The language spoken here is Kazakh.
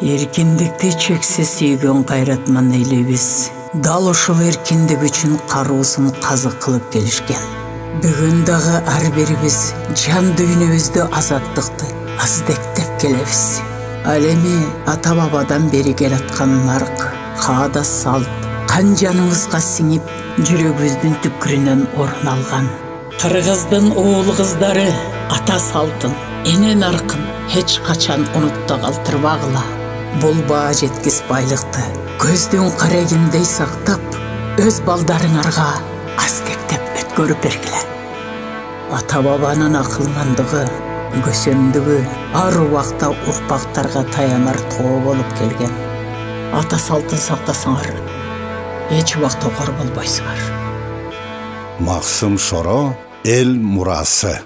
эркиндикти чексиз сүйгөн кайратман элибиз дал ушул эркиндик үчүн каруусун казык кылып келишкен. Бүгүн дагы ар бирибиз жан дүйнөбүздө азаттыкты аздектеп келебиз. Ал эми ата бабадан бери келаткан нарк каада салт кан жаныбызга сиңип жүрөгүбүздүн түпкүрүнөн орун алган кыргыздын уул кыздары ата салтын эне наркын эч качан унутта калтырбагыла. Бул баа жеткис байлыкты. Көздүн карегиндей сактап өз балдарыңарга аздектеп өткөрүп бергиле. Ата бабанын акылмандыгы көсөмдүгү ар убакта урпактарга таянар тоо болуп келген. Ата салтын сактасаңар эч убакта кор болбойсуңар максым шоро El Murası.